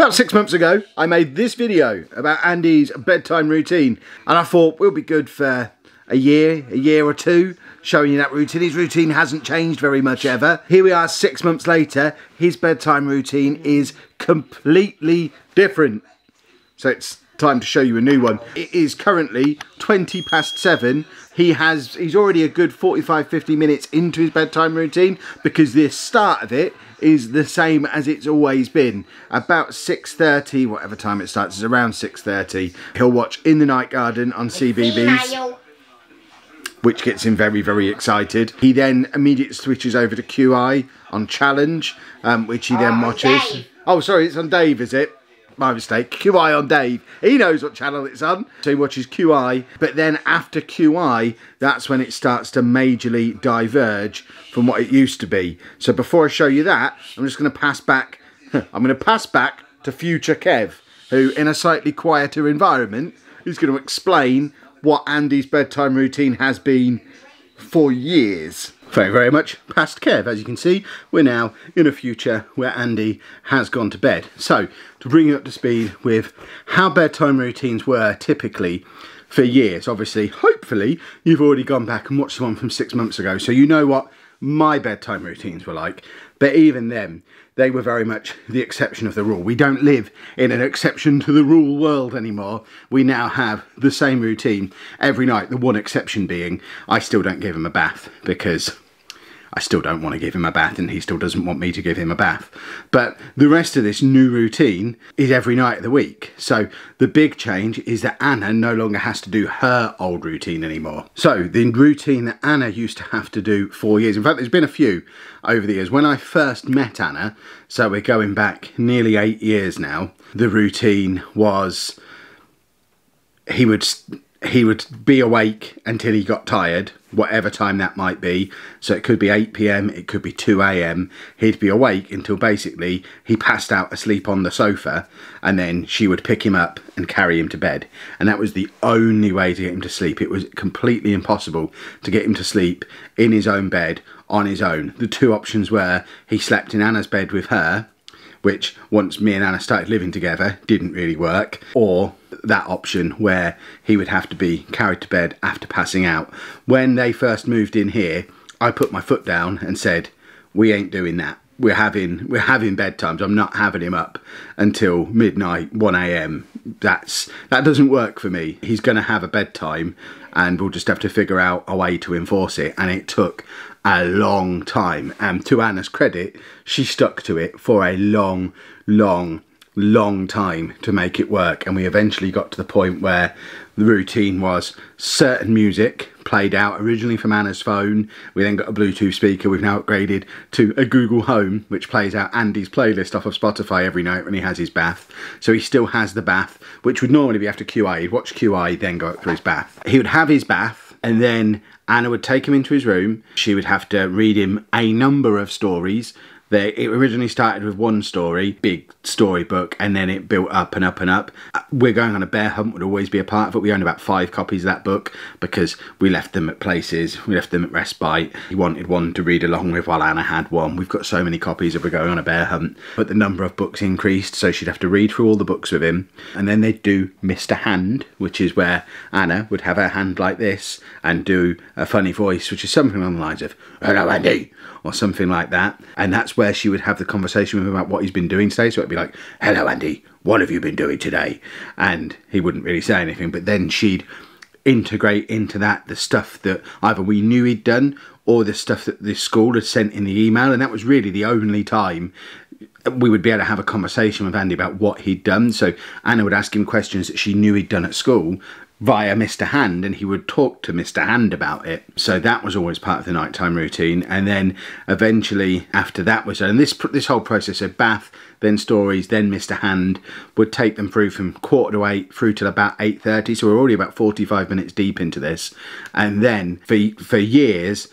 About six months ago, I made this video about Andy's bedtime routine, and I thought we'll be good for a year, a year or two, showing you that routine. His routine hasn't changed very much ever. Here we are six months later, his bedtime routine is completely different. So it's time to show you a new one. It is currently 20 past seven. He has, he's already a good 45, 50 minutes into his bedtime routine because the start of it is the same as it's always been. About 6.30, whatever time it starts, is around 6.30. He'll watch In the Night Garden on CBeebies which gets him very, very excited. He then immediately switches over to QI on Challenge, um, which he then watches. Oh, sorry, it's on Dave, is it? My mistake. QI on Dave. He knows what channel it's on. So he watches QI. But then after QI, that's when it starts to majorly diverge from what it used to be. So before I show you that, I'm just going to pass back. I'm going to pass back to future Kev, who in a slightly quieter environment, is going to explain what Andy's bedtime routine has been for years. Very, very much past Kev. As you can see, we're now in a future where Andy has gone to bed. So, to bring you up to speed with how bedtime routines were typically for years, obviously, hopefully, you've already gone back and watched the one from six months ago, so you know what my bedtime routines were like. But even then, they were very much the exception of the rule. We don't live in an exception to the rule world anymore. We now have the same routine every night, the one exception being I still don't give him a bath because I still don't want to give him a bath and he still doesn't want me to give him a bath. But the rest of this new routine is every night of the week. So the big change is that Anna no longer has to do her old routine anymore. So the routine that Anna used to have to do for years, in fact there's been a few over the years. When I first met Anna, so we're going back nearly eight years now, the routine was he would he would be awake until he got tired, whatever time that might be. So it could be 8 pm, it could be 2 am. He'd be awake until basically he passed out asleep on the sofa, and then she would pick him up and carry him to bed. And that was the only way to get him to sleep. It was completely impossible to get him to sleep in his own bed on his own. The two options were he slept in Anna's bed with her which once me and Anna started living together didn't really work, or that option where he would have to be carried to bed after passing out. When they first moved in here, I put my foot down and said, we ain't doing that. We're having we're having bedtimes. I'm not having him up until midnight, 1 a.m. That's that doesn't work for me. He's going to have a bedtime, and we'll just have to figure out a way to enforce it. And it took a long time. And to Anna's credit, she stuck to it for a long, long, long time to make it work. And we eventually got to the point where the routine was certain music played out originally from Anna's phone. We then got a Bluetooth speaker. We've now upgraded to a Google Home, which plays out Andy's playlist off of Spotify every night when he has his bath. So he still has the bath, which would normally be after QI. He'd watch QI, then go up for his bath. He would have his bath, and then Anna would take him into his room. She would have to read him a number of stories. They, it originally started with one story, big storybook, and then it built up and up and up. Uh, we're Going on a Bear Hunt would always be a part of it. We owned about five copies of that book because we left them at places. We left them at Respite. He wanted one to read along with while Anna had one. We've got so many copies of We're Going on a Bear Hunt. But the number of books increased, so she'd have to read through all the books with him. And then they'd do Mr. Hand, which is where Anna would have her hand like this and do a funny voice, which is something along the lines of, Hello, Andy, or something like that. And that's where she would have the conversation with him about what he's been doing today. So it'd be like, hello, Andy, what have you been doing today? And he wouldn't really say anything, but then she'd integrate into that the stuff that either we knew he'd done or the stuff that the school had sent in the email. And that was really the only time we would be able to have a conversation with Andy about what he'd done. So Anna would ask him questions that she knew he'd done at school, via Mr. Hand and he would talk to Mr. Hand about it. So that was always part of the nighttime routine. And then eventually after that was done, and this, this whole process of bath, then stories, then Mr. Hand would take them through from quarter to eight through till about 8.30. So we're already about 45 minutes deep into this. And then for, for years,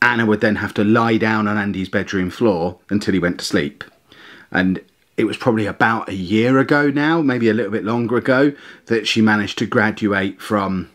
Anna would then have to lie down on Andy's bedroom floor until he went to sleep. And it was probably about a year ago now, maybe a little bit longer ago, that she managed to graduate from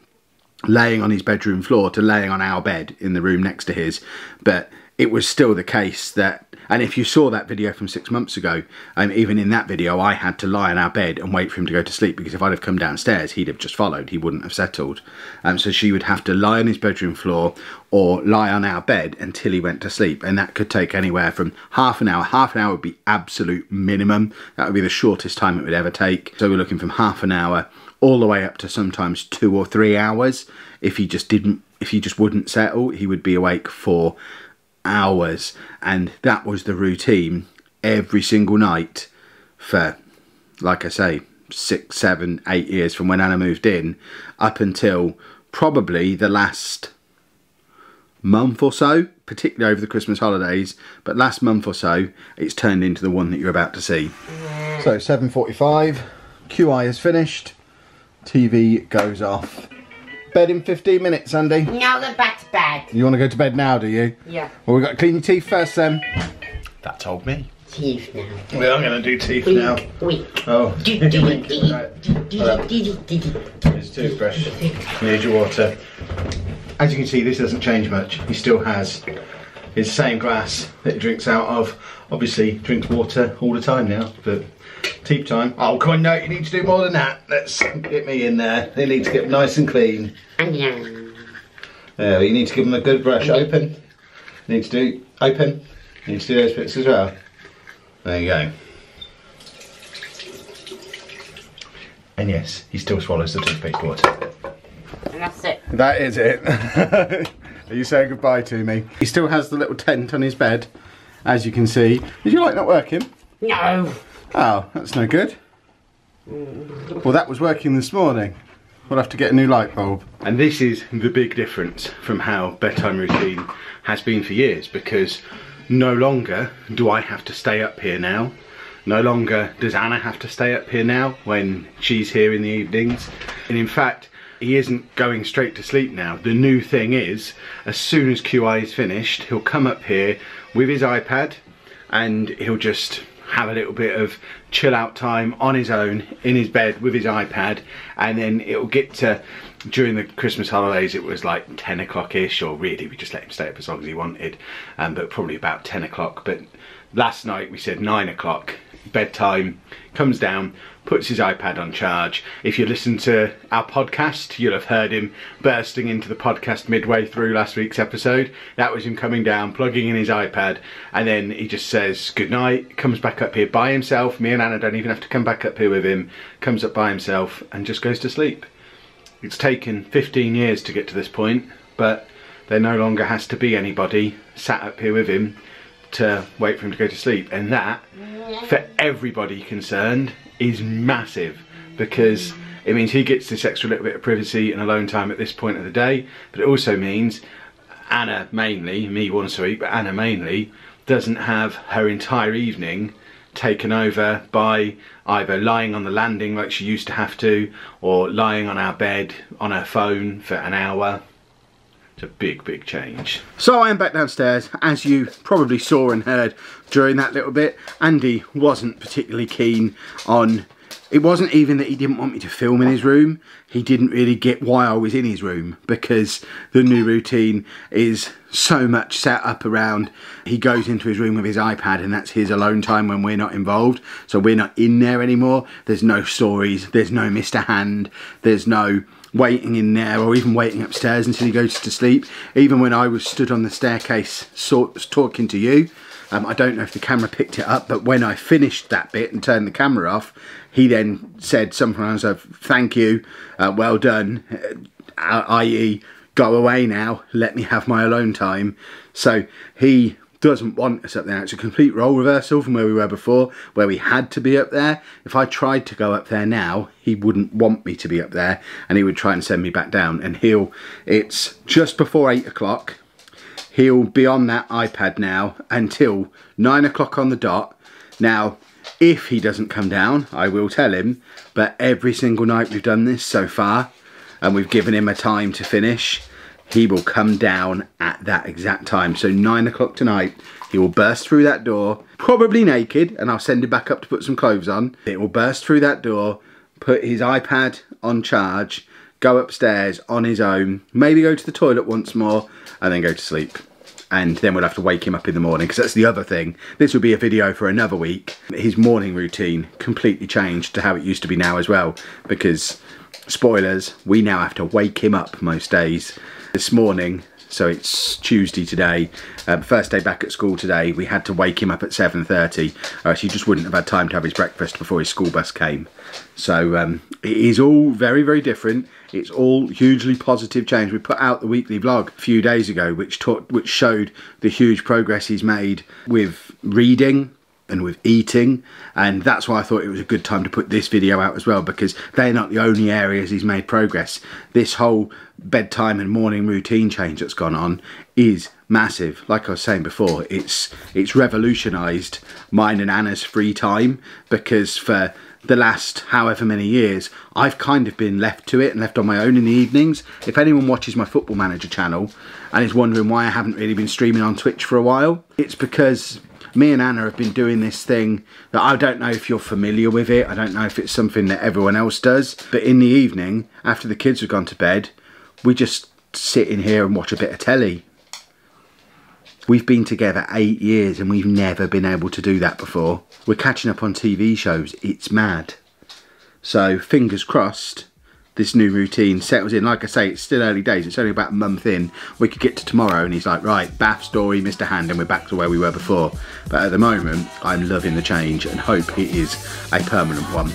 laying on his bedroom floor to laying on our bed in the room next to his. But it was still the case that And if you saw that video from six months ago, um, even in that video, I had to lie in our bed and wait for him to go to sleep because if I'd have come downstairs, he'd have just followed. He wouldn't have settled. Um, so she would have to lie on his bedroom floor or lie on our bed until he went to sleep. And that could take anywhere from half an hour. Half an hour would be absolute minimum. That would be the shortest time it would ever take. So we're looking from half an hour all the way up to sometimes two or three hours. If he just didn't, if he just wouldn't settle, he would be awake for hours. And that was the routine every single night for, like I say, six, seven, eight years from when Anna moved in up until probably the last month or so, particularly over the Christmas holidays, but last month or so, it's turned into the one that you're about to see. So 7.45, QI is finished, TV goes off. Bed in 15 minutes, Andy. Now go back to bed. You want to go to bed now, do you? Yeah. Well, we've got to clean your teeth first then. That told me. Teeth now. Well, I'm going to do teeth Weak, weak. Oh, Do, do, do, Right. It's toothbrush. Need your water. As you can see, this doesn't change much. He still has his same glass that he drinks out of. Obviously, drinks water all the time now, but teeth time. Oh, come on, no, you need to do more than that. Let's get me in there. They need to get nice and clean. Yeah. There, you need to give them a good brush. Open. Need to do open. Need to do those bits as well. There you go. And yes, he still swallows the toothpaste water. And that's it. That is it. Are you saying goodbye to me? He still has the little tent on his bed, as you can see. Did you like not working? No. Oh, that's no good. Well, that was working this morning. We'll have to get a new light bulb. And this is the big difference from how bedtime routine has been for years because no longer do I have to stay up here now. No longer does Anna have to stay up here now when she's here in the evenings. And in fact, he isn't going straight to sleep now. The new thing is, as soon as QI is finished, he'll come up here with his iPad and he'll just have a little bit of chill out time on his own in his bed with his iPad and then it'll get to during the Christmas holidays it was like 10 o'clock ish or really we just let him stay up as long as he wanted um, but probably about 10 o'clock. But last night we said 9 o'clock bedtime comes down puts his iPad on charge. If you listen to our podcast you'll have heard him bursting into the podcast midway through last week's episode. That was him coming down plugging in his iPad and then he just says goodnight comes back up here by himself. Me and Anna don't even have to come back up here with him. Comes up by himself and just goes to sleep. It's taken 15 years to get to this point, but there no longer has to be anybody sat up here with him to wait for him to go to sleep. And that, for everybody concerned, is massive because it means he gets this extra little bit of privacy and alone time at this point of the day, but it also means Anna mainly, me once a week, but Anna mainly, doesn't have her entire evening taken over by either lying on the landing like she used to have to or lying on our bed on her phone for an hour. It's a big, big change. So I am back downstairs. As you probably saw and heard during that little bit, Andy wasn't particularly keen on it wasn't even that he didn't want me to film in his room. He didn't really get why I was in his room because the new routine is so much set up around he goes into his room with his iPad and that's his alone time when we're not involved. So we're not in there anymore. There's no stories, there's no Mr. Hand, there's no waiting in there or even waiting upstairs until he goes to sleep. Even when I was stood on the staircase sort talking to you, um, I don't know if the camera picked it up, but when I finished that bit and turned the camera off, he then said something else of thank you, uh, well done, uh, i.e. go away now, let me have my alone time. So he doesn't want us up there. It's a complete role reversal from where we were before, where we had to be up there. If I tried to go up there now, he wouldn't want me to be up there and he would try and send me back down. And he'll, it's just before eight o'clock. He'll be on that iPad now until nine o'clock on the dot. Now, if he doesn't come down, I will tell him. But every single night we've done this so far, and we've given him a time to finish, he will come down at that exact time. So nine o'clock tonight, he will burst through that door, probably naked, and I'll send him back up to put some clothes on. It will burst through that door, put his iPad on charge, go upstairs on his own, maybe go to the toilet once more, and then go to sleep. and then we'll have to wake him up in the morning because that's the other thing. This will be a video for another week. His morning routine completely changed to how it used to be now as well because spoilers, we now have to wake him up most days. This morning, so it's Tuesday today, um, first day back at school today, we had to wake him up at 7.30 or else he just wouldn't have had time to have his breakfast before his school bus came. So um, it is all very, very different. It's all hugely positive change. We put out the weekly vlog a few days ago, which taught, which showed the huge progress he's made with reading and with eating. And that's why I thought it was a good time to put this video out as well because they're not the only areas he's made progress. This whole bedtime and morning routine change that's gone on is massive. Like I was saying before it's it's revolutionized mine and Anna's free time because for the last however many years, I've kind of been left to it and left on my own in the evenings. If anyone watches my Football Manager channel and is wondering why I haven't really been streaming on Twitch for a while, it's because me and Anna have been doing this thing that I don't know if you're familiar with it. I don't know if it's something that everyone else does. But in the evening, after the kids have gone to bed, we just sit in here and watch a bit of telly. We've been together eight years and we've never been able to do that before. We're catching up on TV shows. It's mad. So fingers crossed this new routine settles in. Like I say, it's still early days. It's only about a month in. We could get to tomorrow and he's like, right, bath story, Mr. Hand, and we're back to where we were before. But at the moment, I'm loving the change and hope it is a permanent one.